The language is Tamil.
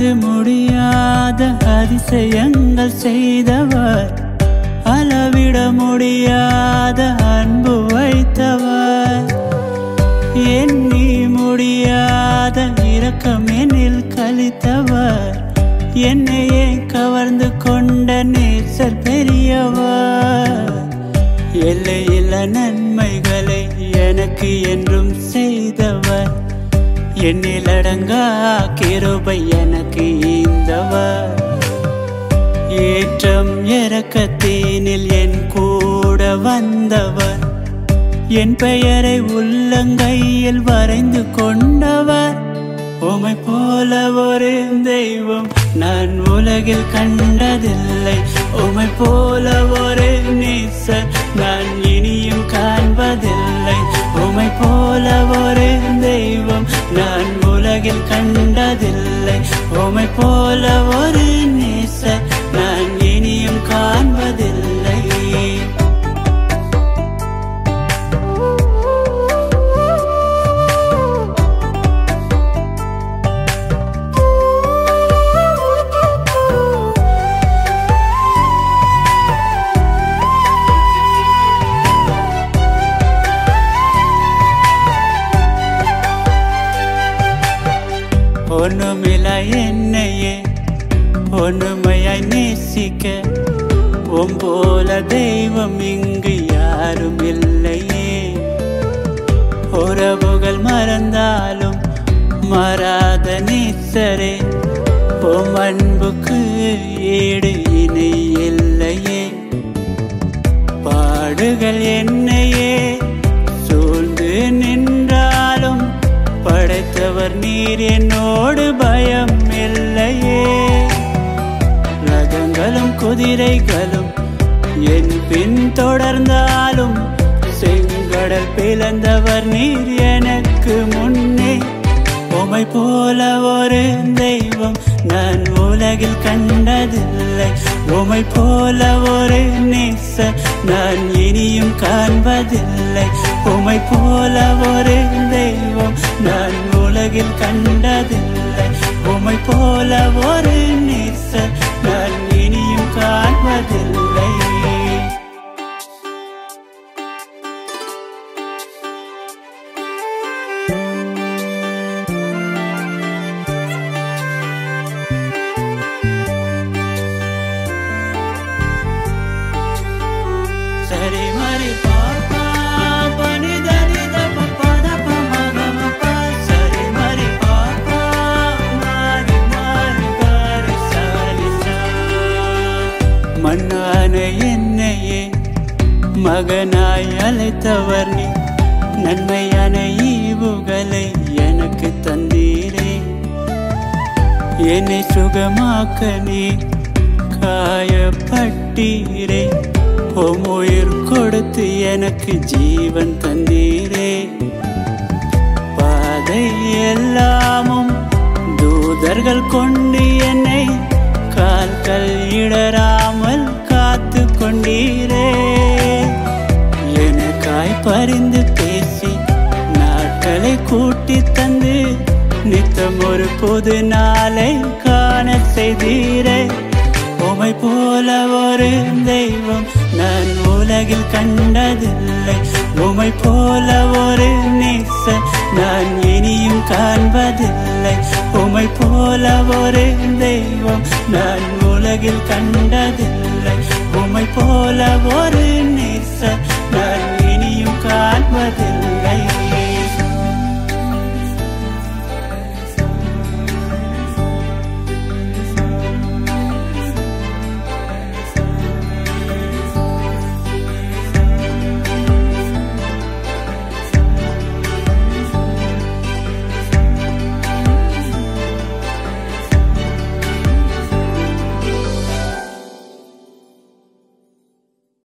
அளந்து முடியாத அதிசயங்கள் செய்தவர். அளவிட முடியாத அன்பு வைத்தவர். எண்ணி முடியாத இரக்கம் எனில் கழித்தவர். என்னையே கவர்ந்து கொண்ட நேசர் பெரியவர். எல்லையில்ல நன்மைகளை எனக்கு என்றும் செய்தவர். என்னில் அடங்கா கிருபை எனக்கு ஏற்றம் இறக்கத்தேனில் என் கூட வந்தவர். என் பெயரை உள்ளங்கையில் வரைந்து கொண்டவர். உமை போல ஒரு தெய்வம் நான் உலகில் கண்டதில்லை. உமை போல ஒரு நீசர் நான் இனியும் காண்பதில்லை. உமை போல ஒரு தெய்வம் நான் உலகில் கண்டதில்லை. உமை போல ஒரு ஒண்ணுமையாய் நேசிக்க ஒம்போல தெய்வம் இங்கு யாரும் இல்லையே. உறவுகள் மறந்தாலும் மாறாத நேசரே உம் அன்புக்கு ஈடு இணை இல்லையே. பாடுகள் என்னையே சூழ்ந்து நின்றாலும் படைத்தவர் நீர் என்னோடு பயம். குதிரைகளும் என் பின் தொடர்ந்தாலும் செங்கடல் பிளந்தவர் நீர் எனக்கு முன்னே. உமை போல ஒரு தெய்வம் நான் உலகில் கண்டதில்லை. உமை போல ஒரு நேச நான் இனியும் காண்பதில்லை. உமை போல ஒரு தெய்வம் நான் உலகில் கண்டதில்லை. உமை போல ஒரு மகனை என்னையே மகனாய் அழைத்தவர் நீ. நன்மையான ஈவுகளை எனக்கு தந்தீரே. என்னை சுகமாக்க நீ காயப்பட்டீரே. உம் உயிர் கொடுத்து எனக்கு ஜீவன் தந்தீரே. பாதை எல்லாமும் தூதர்கள் கொண்டு என்னை கால்கள் இடரா வாய் பறிந்து பேசி நாட்களை கூட்டி தந்து நித்தம் ஒரு புது நாளை காண செய்தீரே. உமை போல ஒரு தெய்வம் நான் உலகில் கண்டதில்லை. உமை போல ஒரு நேச நான் இனியும் காண்பதில்லை. உமை போல ஒரு தெய்வம் நான் உலகில் கண்டதில்லை. உமை போல ஒரு